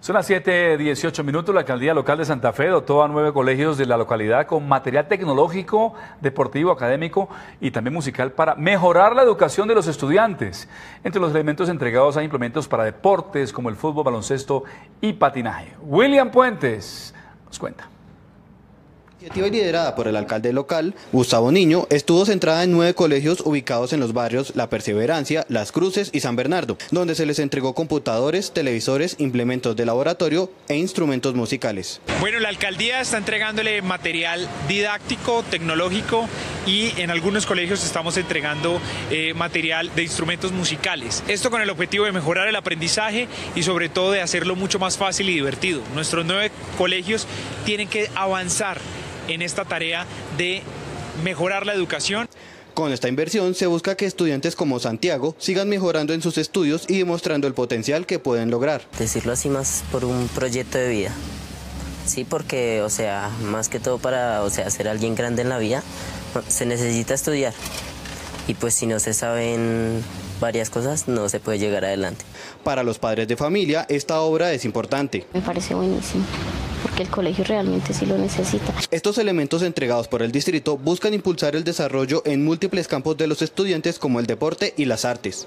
Son las 7:18 minutos. La alcaldía local de Santa Fe dotó a nueve colegios de la localidad con material tecnológico, deportivo, académico y también musical para mejorar la educación de los estudiantes. Entre los elementos entregados hay implementos para deportes como el fútbol, baloncesto y patinaje. William Puentes nos cuenta. La iniciativa liderada por el alcalde local, Gustavo Niño, estuvo centrada en nueve colegios ubicados en los barrios La Perseverancia, Las Cruces y San Bernardo, donde se les entregó computadores, televisores, implementos de laboratorio e instrumentos musicales. Bueno, la alcaldía está entregándole material didáctico, tecnológico y en algunos colegios estamos entregando eh, material de instrumentos musicales. Esto con el objetivo de mejorar el aprendizaje y sobre todo de hacerlo mucho más fácil y divertido. Nuestros nueve colegios tienen que avanzar en esta tarea de mejorar la educación. Con esta inversión se busca que estudiantes como Santiago sigan mejorando en sus estudios y demostrando el potencial que pueden lograr. Decirlo así más por un proyecto de vida. Sí, porque, o sea, más que todo para, o sea, ser alguien grande en la vida, se necesita estudiar. Y pues si no se saben varias cosas, no se puede llegar adelante. Para los padres de familia, esta obra es importante. Me parece buenísimo porque el colegio realmente sí lo necesita. Estos elementos entregados por el distrito buscan impulsar el desarrollo en múltiples campos de los estudiantes como el deporte y las artes.